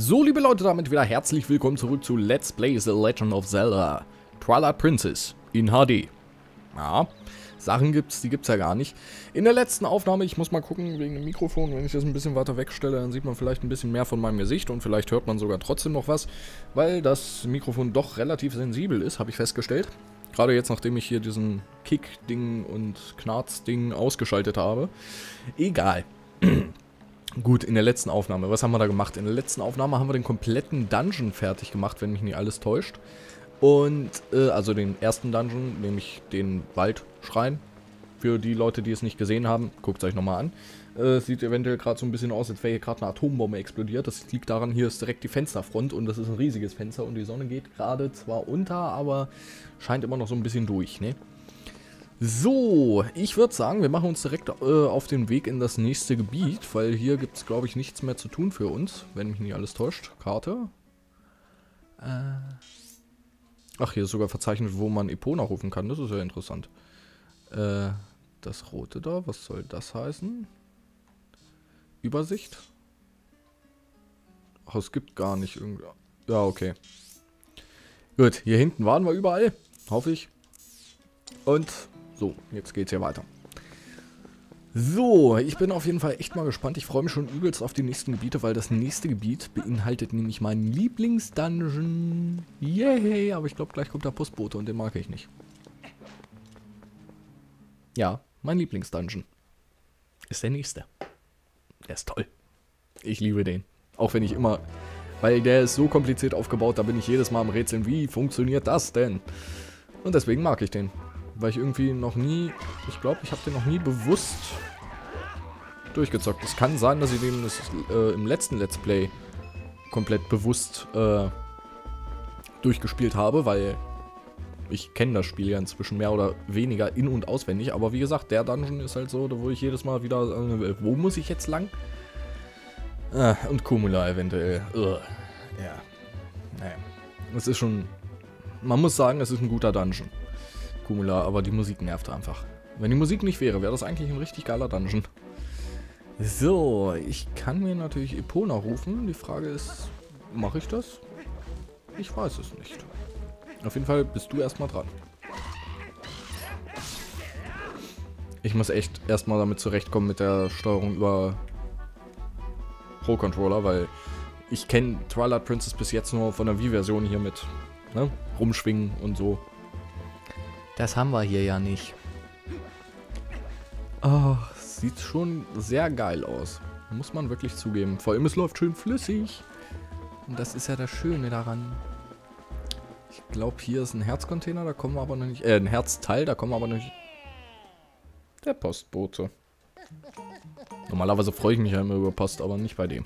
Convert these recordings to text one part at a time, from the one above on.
So, liebe Leute, damit wieder herzlich willkommen zurück zu Let's Play The Legend of Zelda Twilight Princess in HD. Ja, Sachen gibt's, die gibt's ja gar nicht. In der letzten Aufnahme, ich muss mal gucken wegen dem Mikrofon, wenn ich das ein bisschen weiter wegstelle, dann sieht man vielleicht ein bisschen mehr von meinem Gesicht und vielleicht hört man sogar trotzdem noch was, weil das Mikrofon doch relativ sensibel ist, habe ich festgestellt. Gerade jetzt, nachdem ich hier diesen Kick-Ding und Knarz-Ding ausgeschaltet habe. Egal. Gut, in der letzten Aufnahme, was haben wir da gemacht? In der letzten Aufnahme haben wir den kompletten Dungeon fertig gemacht, wenn mich nicht alles täuscht. Und, äh, also den ersten Dungeon, nämlich den Waldschrein. Für die Leute, die es nicht gesehen haben, guckt es euch nochmal an. Äh, sieht eventuell gerade so ein bisschen aus, als wäre hier gerade eine Atombombe explodiert. Das liegt daran, hier ist direkt die Fensterfront und das ist ein riesiges Fenster und die Sonne geht gerade zwar unter, aber scheint immer noch so ein bisschen durch, ne? So, ich würde sagen, wir machen uns direkt äh, auf den Weg in das nächste Gebiet, weil hier gibt es, glaube ich, nichts mehr zu tun für uns, wenn mich nicht alles täuscht. Karte. Äh. Ach, hier ist sogar verzeichnet, wo man Epona rufen kann. Das ist ja interessant. Äh, das rote da, was soll das heißen? Übersicht? Ach, es gibt gar nicht irgendwie... Ja, okay. Gut, hier hinten waren wir überall, hoffe ich. Und so, jetzt geht's hier weiter. So, ich bin auf jeden Fall echt mal gespannt. Ich freue mich schon übelst auf die nächsten Gebiete, weil das nächste Gebiet beinhaltet nämlich meinen Lieblingsdungeon. Yay, aber ich glaube, gleich kommt der Postbote und den mag ich nicht. Ja, mein Lieblingsdungeon. Ist der nächste. Der ist toll. Ich liebe den. Auch wenn ich immer... Weil der ist so kompliziert aufgebaut, da bin ich jedes Mal am Rätseln, wie funktioniert das denn? Und deswegen mag ich den. Weil ich irgendwie noch nie, ich glaube, ich habe den noch nie bewusst durchgezockt. Es kann sein, dass ich den das, äh, im letzten Let's Play komplett bewusst äh, durchgespielt habe, weil ich kenne das Spiel ja inzwischen mehr oder weniger in- und auswendig. Aber wie gesagt, der Dungeon ist halt so, wo ich jedes Mal wieder, äh, wo muss ich jetzt lang? Ah, und Kumula eventuell. Ugh. Ja. Naja. Es ist schon, man muss sagen, es ist ein guter Dungeon. Kumula, aber die Musik nervt einfach. Wenn die Musik nicht wäre, wäre das eigentlich ein richtig geiler Dungeon. So, ich kann mir natürlich Epona rufen. Die Frage ist, mache ich das? Ich weiß es nicht. Auf jeden Fall bist du erstmal dran. Ich muss echt erstmal damit zurechtkommen mit der Steuerung über Pro Controller, weil ich kenne Twilight Princess bis jetzt nur von der Wii-Version hier mit ne? rumschwingen und so. Das haben wir hier ja nicht. Oh, sieht schon sehr geil aus. Muss man wirklich zugeben. Vor allem, es läuft schön flüssig. Und das ist ja das Schöne daran. Ich glaube, hier ist ein Herzcontainer, da kommen wir aber noch nicht... Äh, ein Herzteil, da kommen wir aber noch nicht... Der Postbote. Normalerweise freue ich mich ja immer über Post, aber nicht bei dem.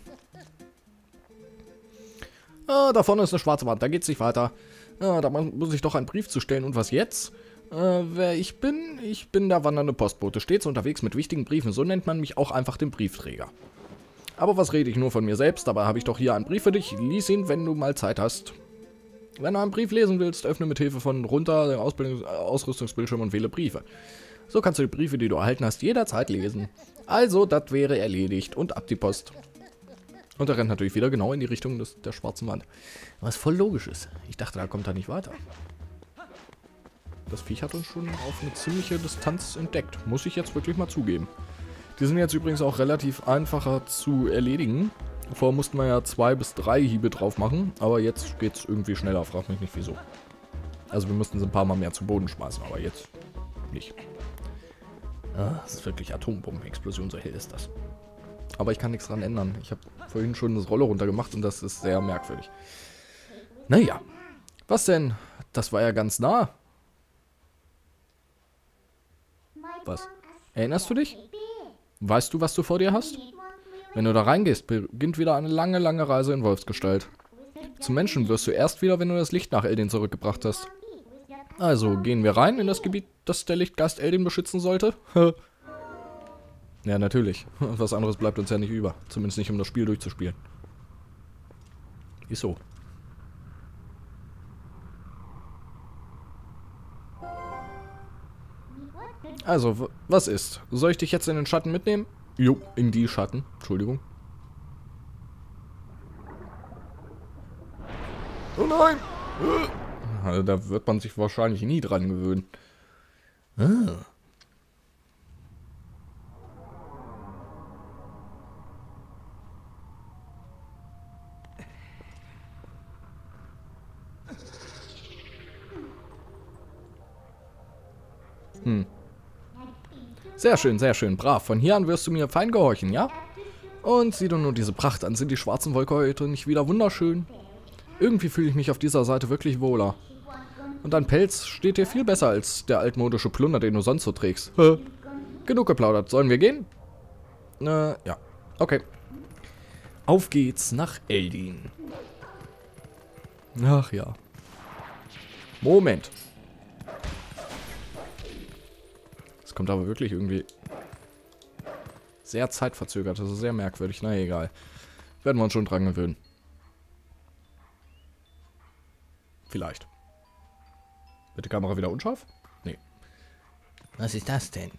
Ah, da vorne ist eine schwarze Wand, da geht's nicht weiter. Ah, da muss ich doch einen Brief zu stellen. Und was jetzt? Äh, wer ich bin? Ich bin der wandernde Postbote, stets unterwegs mit wichtigen Briefen. So nennt man mich auch einfach den Briefträger. Aber was rede ich nur von mir selbst? Dabei habe ich doch hier einen Brief für dich. Lies ihn, wenn du mal Zeit hast. Wenn du einen Brief lesen willst, öffne mit Hilfe von runter den Ausrüstungsbildschirm und wähle Briefe. So kannst du die Briefe, die du erhalten hast, jederzeit lesen. Also, das wäre erledigt und ab die Post. Und er rennt natürlich wieder genau in die Richtung des, der schwarzen Wand. Was voll logisch ist. Ich dachte, da kommt er nicht weiter. Das Viech hat uns schon auf eine ziemliche Distanz entdeckt. Muss ich jetzt wirklich mal zugeben. Die sind jetzt übrigens auch relativ einfacher zu erledigen. Vorher mussten wir ja zwei bis drei Hiebe drauf machen, aber jetzt geht es irgendwie schneller, frag mich nicht wieso. Also wir mussten sie ein paar Mal mehr zu Boden schmeißen, aber jetzt nicht. Ah, das ist wirklich Atombombenexplosion, so hell ist das. Aber ich kann nichts dran ändern. Ich habe vorhin schon das Rolle runtergemacht und das ist sehr merkwürdig. Naja. Was denn? Das war ja ganz nah. Was? Erinnerst du dich? Weißt du, was du vor dir hast? Wenn du da reingehst, beginnt wieder eine lange, lange Reise in Wolfsgestalt. Zum Menschen wirst du erst wieder, wenn du das Licht nach Eldin zurückgebracht hast. Also, gehen wir rein in das Gebiet, das der Lichtgeist Eldin beschützen sollte? ja, natürlich. Was anderes bleibt uns ja nicht über. Zumindest nicht, um das Spiel durchzuspielen. Ist so. Also, was ist? Soll ich dich jetzt in den Schatten mitnehmen? Jo, in die Schatten. Entschuldigung. Oh nein! Also da wird man sich wahrscheinlich nie dran gewöhnen. Ah. Hm. Sehr schön, sehr schön. Brav. Von hier an wirst du mir fein gehorchen, ja? Und sieh doch nur diese Pracht an. Sind die schwarzen Wolke heute nicht wieder wunderschön? Irgendwie fühle ich mich auf dieser Seite wirklich wohler. Und dein Pelz steht dir viel besser als der altmodische Plunder, den du sonst so trägst. Hä? Genug geplaudert. Sollen wir gehen? Äh, ja. Okay. Auf geht's nach Eldin. Ach ja. Moment. Es kommt aber wirklich irgendwie sehr zeitverzögert. Das ist sehr merkwürdig. Na egal. Werden wir uns schon dran gewöhnen. Vielleicht. Wird die Kamera wieder unscharf? Nee. Was ist das denn?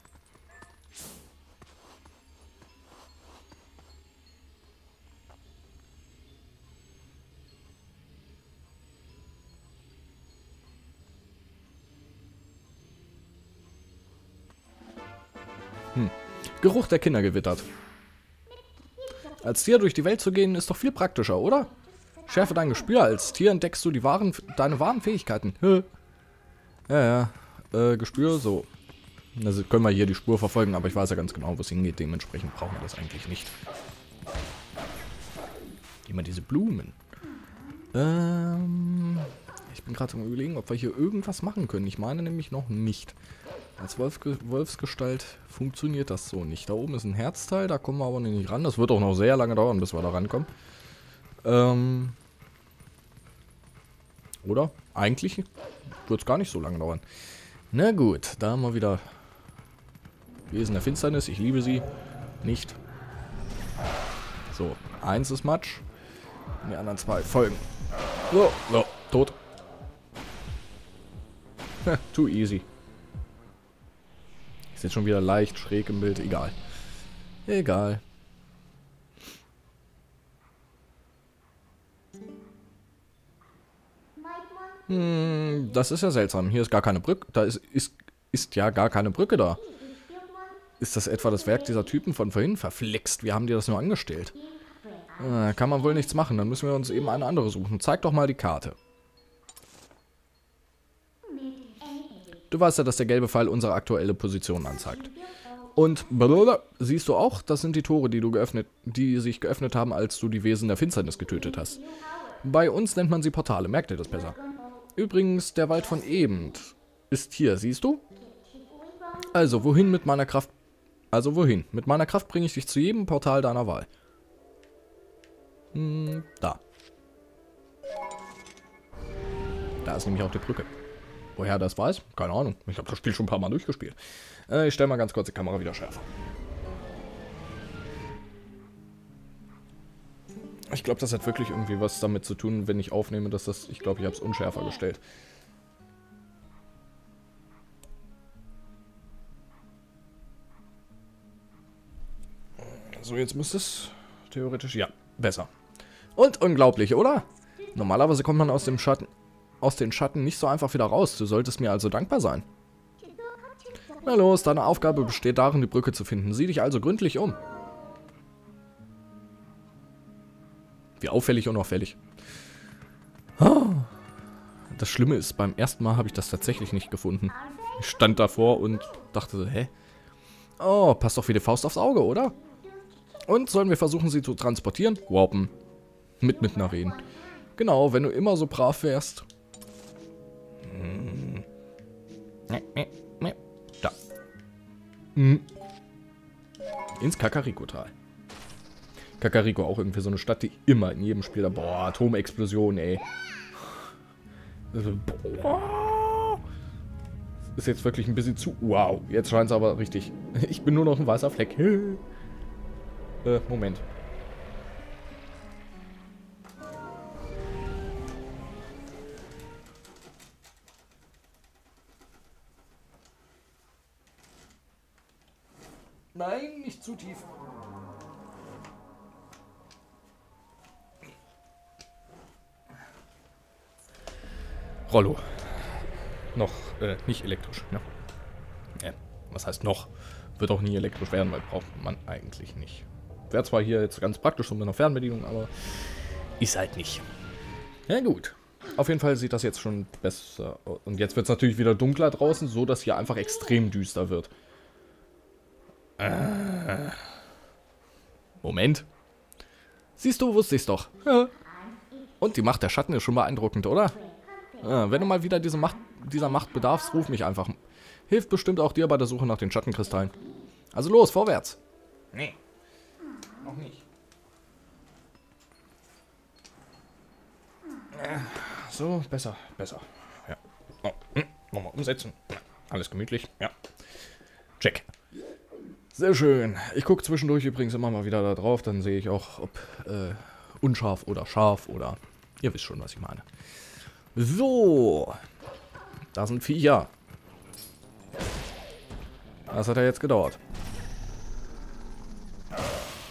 Geruch der Kinder gewittert. Als Tier durch die Welt zu gehen, ist doch viel praktischer, oder? Schärfe dein Gespür. Als Tier entdeckst du die wahren, deine wahren Fähigkeiten. Ja, ja. Äh, Gespür, so. Also können wir hier die Spur verfolgen, aber ich weiß ja ganz genau, wo es hingeht. Dementsprechend brauchen wir das eigentlich nicht. Immer diese Blumen. Ähm, ich bin gerade am überlegen, ob wir hier irgendwas machen können. Ich meine nämlich noch nicht. Als Wolf Wolfsgestalt funktioniert das so nicht. Da oben ist ein Herzteil, da kommen wir aber nicht ran. Das wird auch noch sehr lange dauern, bis wir da rankommen. Ähm, oder? Eigentlich wird es gar nicht so lange dauern. Na gut, da haben wir wieder Wesen der Finsternis. Ich liebe sie. Nicht. So, eins ist Matsch. Und die anderen zwei folgen. So, so, tot. Too easy. Ist jetzt schon wieder leicht schräg im Bild. Egal. Egal. Hm, das ist ja seltsam. Hier ist gar keine Brücke. Da ist, ist, ist ja gar keine Brücke da. Ist das etwa das Werk dieser Typen von vorhin? Verflixt, wir haben dir das nur angestellt. Äh, kann man wohl nichts machen, dann müssen wir uns eben eine andere suchen. Zeig doch mal die Karte. Du weißt ja, dass der gelbe Pfeil unsere aktuelle Position anzeigt. Und blablabla, siehst du auch, das sind die Tore, die du geöffnet, die sich geöffnet haben, als du die Wesen der Finsternis getötet hast. Bei uns nennt man sie Portale, merkt ihr das besser? Übrigens, der Wald von eben ist hier, siehst du? Also, wohin mit meiner Kraft... Also, wohin? Mit meiner Kraft bringe ich dich zu jedem Portal deiner Wahl. Hm, da. Da ist nämlich auch die Brücke. Woher das weiß? Keine Ahnung. Ich habe das Spiel schon ein paar Mal durchgespielt. Äh, ich stelle mal ganz kurz die Kamera wieder schärfer. Ich glaube, das hat wirklich irgendwie was damit zu tun, wenn ich aufnehme, dass das... Ich glaube, ich habe es unschärfer gestellt. So, jetzt müsste es theoretisch... Ja, besser. Und unglaublich, oder? Normalerweise kommt man aus dem Schatten... Aus den Schatten nicht so einfach wieder raus. Du solltest mir also dankbar sein. Na los, deine Aufgabe besteht darin, die Brücke zu finden. Sieh dich also gründlich um. Wie auffällig und auffällig. Das Schlimme ist, beim ersten Mal habe ich das tatsächlich nicht gefunden. Ich stand davor und dachte so, hä? Oh, passt doch wie die Faust aufs Auge, oder? Und sollen wir versuchen, sie zu transportieren? Warpen. Mit mit reden. Genau, wenn du immer so brav wärst. Da. Hm. Ins Kakariko-Tal. Kakariko auch irgendwie so eine Stadt, die immer in jedem Spiel da... Boah, Atomexplosion, ey. Also, boah. Ist jetzt wirklich ein bisschen zu... Wow, jetzt scheint es aber richtig. Ich bin nur noch ein weißer Fleck. äh, Moment. Nein, nicht zu tief. Rollo. Noch, äh, nicht elektrisch, ne? Äh, was heißt noch? Wird auch nie elektrisch werden, weil braucht man eigentlich nicht. Wäre zwar hier jetzt ganz praktisch so mit einer Fernbedienung, aber ist halt nicht. Ja gut. Auf jeden Fall sieht das jetzt schon besser. Und jetzt wird es natürlich wieder dunkler draußen, so dass hier einfach extrem düster wird. Moment. Siehst du, wusste ich's doch. Und die Macht der Schatten ist schon beeindruckend, oder? Wenn du mal wieder diese Macht, dieser Macht bedarfst, ruf mich einfach. Hilft bestimmt auch dir bei der Suche nach den Schattenkristallen. Also los, vorwärts. Nee. Noch nicht. So, besser, besser. Ja. Oh, hm, Nochmal umsetzen. Alles gemütlich. Ja. Check. Sehr schön. Ich gucke zwischendurch übrigens immer mal wieder da drauf. Dann sehe ich auch, ob äh, unscharf oder scharf oder... Ihr wisst schon, was ich meine. So. Da sind Viecher. Das hat ja jetzt gedauert.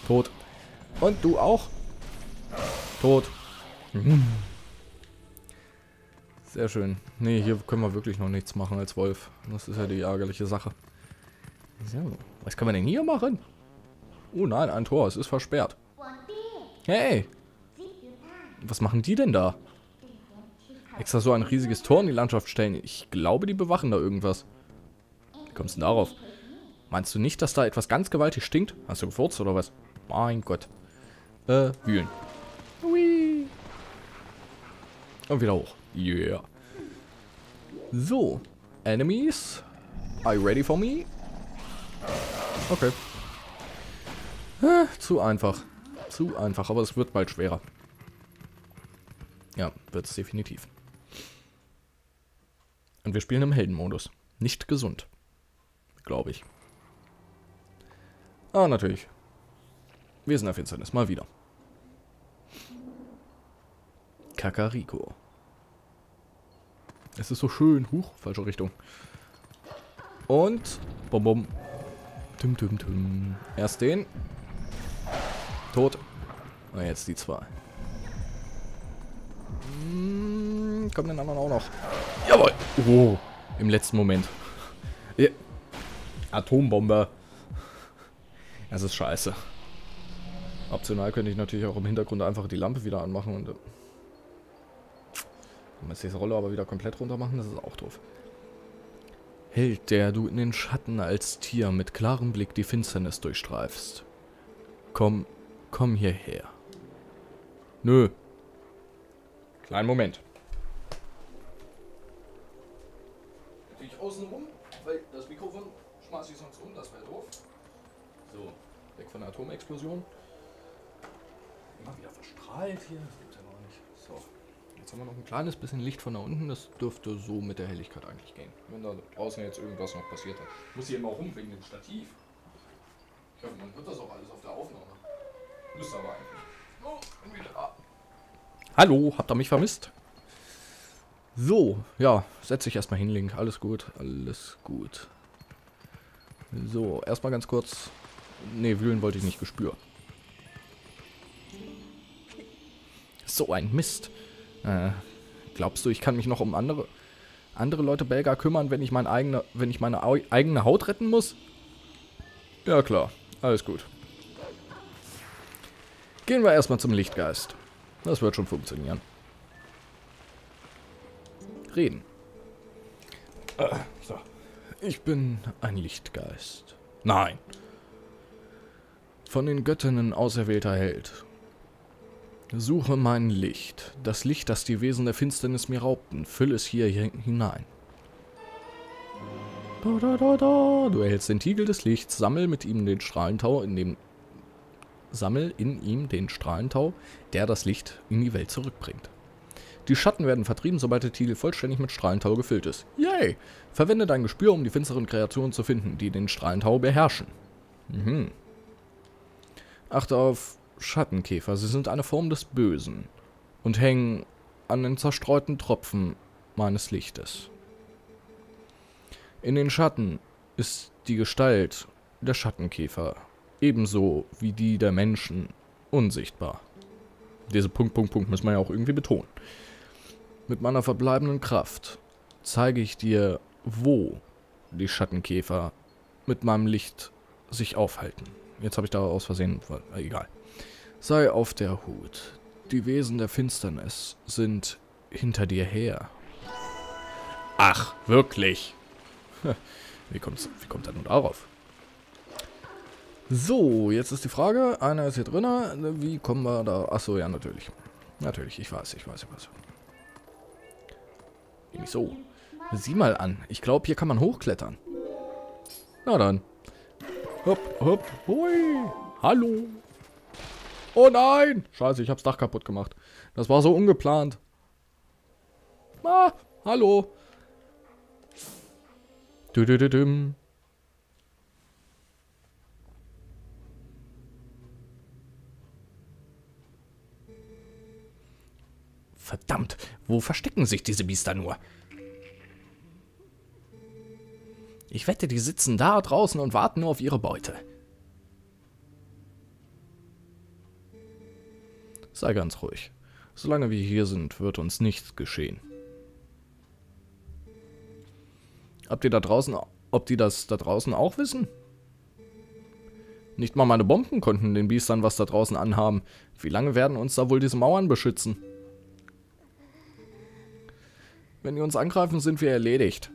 Tot. Und du auch? Tot. Mhm. Sehr schön. Ne, hier können wir wirklich noch nichts machen als Wolf. Das ist ja die ärgerliche Sache. So, was kann man denn hier machen? Oh nein, ein Tor. Es ist versperrt. Hey! Was machen die denn da? Extra so ein riesiges Tor in die Landschaft stellen. Ich glaube, die bewachen da irgendwas. Wie kommst du denn darauf? Meinst du nicht, dass da etwas ganz gewaltig stinkt? Hast du gefurzt oder was? Mein Gott. Äh, wühlen. Hui. Und wieder hoch. Yeah. So. Enemies. Are you ready for me? Okay. Äh, zu einfach. Zu einfach, aber es wird bald schwerer. Ja, wird es definitiv. Und wir spielen im Heldenmodus. Nicht gesund. Glaube ich. Ah, natürlich. Wir sind der Finsternis. Mal wieder. Kakariko. Es ist so schön. Huch, falsche Richtung. Und. Bum bum. Tum tum tum. Erst den. Tot. Und jetzt die zwei. Hm, kommen den anderen auch noch. Jawohl. Oh, im letzten Moment. Ja. Atombombe. Das ist scheiße. Optional könnte ich natürlich auch im Hintergrund einfach die Lampe wieder anmachen und wenn wir jetzt diese Rolle aber wieder komplett runter machen, das ist auch doof. Held, der du in den Schatten als Tier mit klarem Blick die Finsternis durchstreifst. Komm, komm hierher. Nö. Kleinen Moment. Natürlich außen rum, weil das Mikrofon schmeiße ich sonst um, das wäre doof. So, weg von der Atomexplosion. Immer wieder verstrahlt hier. Jetzt haben wir noch ein kleines bisschen Licht von da unten. Das dürfte so mit der Helligkeit eigentlich gehen. Wenn da draußen jetzt irgendwas noch passiert hat. Muss hier immer rum wegen dem Stativ. Ich hoffe, man hört das auch alles auf der Aufnahme. Müsste aber eigentlich. Oh, bin wieder da. Hallo, habt ihr mich vermisst? So, ja, setz dich erstmal hin, Link. Alles gut, alles gut. So, erstmal ganz kurz. Ne, wühlen wollte ich nicht gespürt. So ein Mist. Äh, glaubst du, ich kann mich noch um andere, andere Leute Belga kümmern, wenn ich, mein eigene, wenn ich meine eigene Haut retten muss? Ja klar, alles gut. Gehen wir erstmal zum Lichtgeist. Das wird schon funktionieren. Reden. Äh, so. Ich bin ein Lichtgeist. Nein. Von den Göttinnen auserwählter Held. Suche mein Licht, das Licht, das die Wesen der Finsternis mir raubten, fülle es hier hinein. Da, da, da, da. Du erhältst den Tiegel des Lichts, sammel mit ihm den Strahlentau in dem sammel in ihm den Strahlentau, der das Licht in die Welt zurückbringt. Die Schatten werden vertrieben, sobald der Tiegel vollständig mit Strahlentau gefüllt ist. Yay! Verwende dein Gespür, um die finsteren Kreaturen zu finden, die den Strahlentau beherrschen. Mhm. Achte auf Schattenkäfer. Sie sind eine Form des Bösen und hängen an den zerstreuten Tropfen meines Lichtes. In den Schatten ist die Gestalt der Schattenkäfer ebenso wie die der Menschen unsichtbar. Diese Punkt, Punkt, Punkt müssen wir ja auch irgendwie betonen. Mit meiner verbleibenden Kraft zeige ich dir, wo die Schattenkäfer mit meinem Licht sich aufhalten. Jetzt habe ich da aus Versehen... Egal. Sei auf der Hut. Die Wesen der Finsternis sind hinter dir her. Ach, wirklich? Wie, kommt's, wie kommt er nun darauf? So, jetzt ist die Frage. Einer ist hier drin. Wie kommen wir da? Achso, ja, natürlich. Natürlich, ich weiß, ich weiß, ich weiß. Nämlich so. Sieh mal an. Ich glaube, hier kann man hochklettern. Na dann. Hopp, hopp, hui. Hallo. Oh nein! Scheiße, ich hab's Dach kaputt gemacht. Das war so ungeplant. Ah, hallo. Du, du, du, dum. Verdammt, wo verstecken sich diese Biester nur? Ich wette, die sitzen da draußen und warten nur auf ihre Beute. Sei ganz ruhig. Solange wir hier sind, wird uns nichts geschehen. Habt ihr da draußen, ob die das da draußen auch wissen? Nicht mal meine Bomben konnten den Biestern was da draußen anhaben. Wie lange werden uns da wohl diese Mauern beschützen? Wenn die uns angreifen, sind wir erledigt.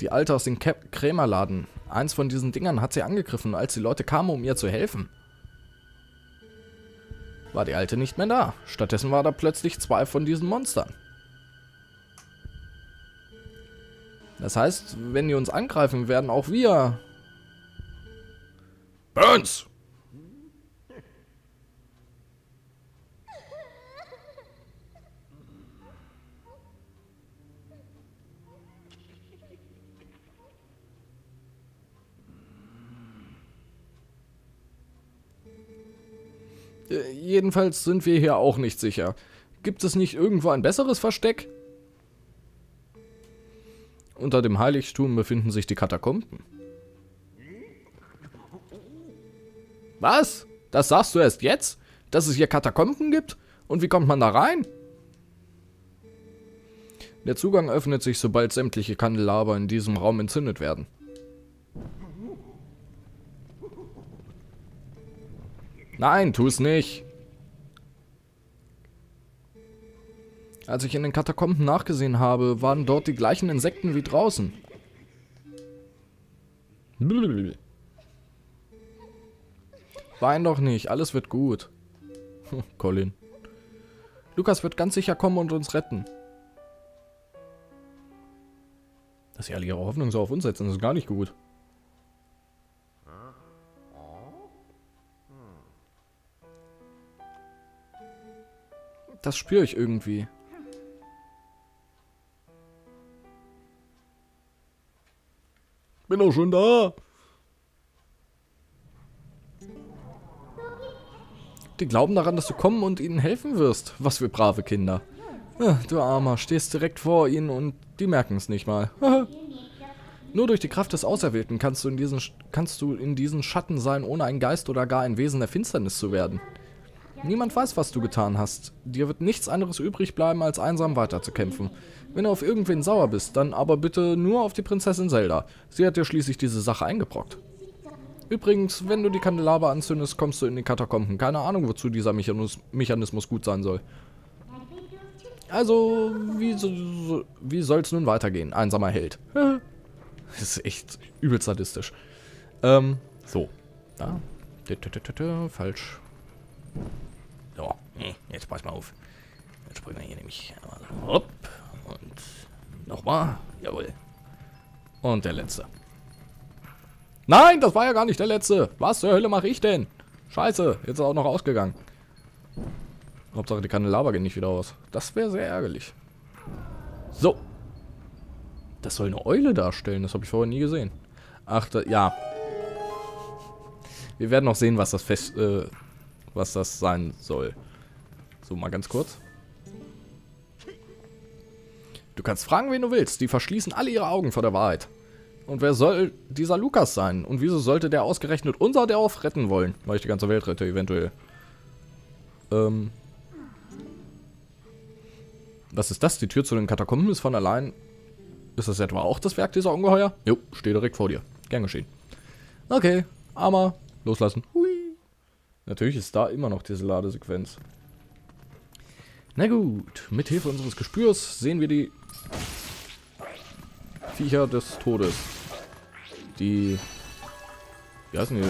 Die Alte aus dem Krämerladen. Eins von diesen Dingern hat sie angegriffen, als die Leute kamen, um ihr zu helfen. War die Alte nicht mehr da. Stattdessen war da plötzlich zwei von diesen Monstern. Das heißt, wenn die uns angreifen, werden auch wir... Burns! Jedenfalls sind wir hier auch nicht sicher. Gibt es nicht irgendwo ein besseres Versteck? Unter dem Heiligtum befinden sich die Katakomben. Was? Das sagst du erst jetzt? Dass es hier Katakomben gibt? Und wie kommt man da rein? Der Zugang öffnet sich, sobald sämtliche Kandelaber in diesem Raum entzündet werden. Nein, tu es nicht. Als ich in den Katakomben nachgesehen habe, waren dort die gleichen Insekten wie draußen. Wein doch nicht, alles wird gut. Colin. Lukas wird ganz sicher kommen und uns retten. Dass sie alle ihre Hoffnung so auf uns setzen, ist gar nicht gut. Das spüre ich irgendwie. Bin auch schon da. Die glauben daran, dass du kommen und ihnen helfen wirst. Was für brave Kinder. du Armer, stehst direkt vor ihnen und die merken es nicht mal. Nur durch die Kraft des Auserwählten kannst du, in diesen, kannst du in diesen Schatten sein, ohne ein Geist oder gar ein Wesen der Finsternis zu werden. Niemand weiß, was du getan hast. Dir wird nichts anderes übrig bleiben, als einsam weiterzukämpfen. Wenn du auf irgendwen sauer bist, dann aber bitte nur auf die Prinzessin Zelda. Sie hat dir schließlich diese Sache eingebrockt. Übrigens, wenn du die Kandelaber anzündest, kommst du in die Katakomben. Keine Ahnung, wozu dieser Mechanismus, Mechanismus gut sein soll. Also, wie, so, wie soll's nun weitergehen? Einsamer Held. das ist echt übel sadistisch. Ähm, so. Ja. Falsch. So, jetzt pass mal auf. Jetzt springen wir hier nämlich hopp und nochmal. Jawohl. Und der letzte. Nein, das war ja gar nicht der letzte. Was zur Hölle mache ich denn? Scheiße, jetzt ist er auch noch ausgegangen. Hauptsache die Kandelaber gehen nicht wieder aus. Das wäre sehr ärgerlich. So. Das soll eine Eule darstellen. Das habe ich vorher nie gesehen. Ach, da, ja. Wir werden noch sehen, was das Fest, äh, was das sein soll. So, mal ganz kurz. Du kannst fragen, wen du willst. Die verschließen alle ihre Augen vor der Wahrheit. Und wer soll dieser Lukas sein? Und wieso sollte der ausgerechnet unser Dorf retten wollen? Weil ich die ganze Welt rette, eventuell. Ähm. Was ist das? Die Tür zu den Katakomben ist von allein. Ist das etwa auch das Werk dieser Ungeheuer? Jo, steht direkt vor dir. Gern geschehen. Okay, Armer, loslassen. Hui. Natürlich ist da immer noch diese Ladesequenz. Na gut, mit Hilfe unseres Gespürs sehen wir die Viecher des Todes. Die... Wie heißen die?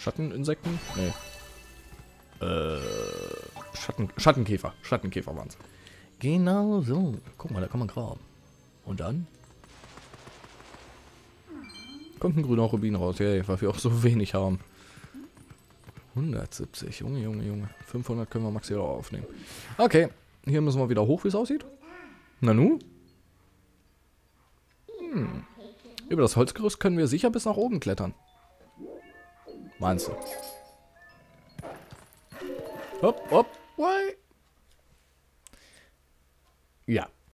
Schatteninsekten? Nee. Äh... Schatten, Schattenkäfer. Schattenkäfer waren es. Genau so. Guck mal, da kann man graben. Und dann? Kommt ein grüner Rubin raus. Ja, weil wir auch so wenig haben. 170. Junge, Junge, Junge. 500 können wir maximal aufnehmen. Okay. Hier müssen wir wieder hoch, wie es aussieht. Nanu? Hm. Über das Holzgerüst können wir sicher bis nach oben klettern. Meinst du? Hopp, hopp, why? Ja,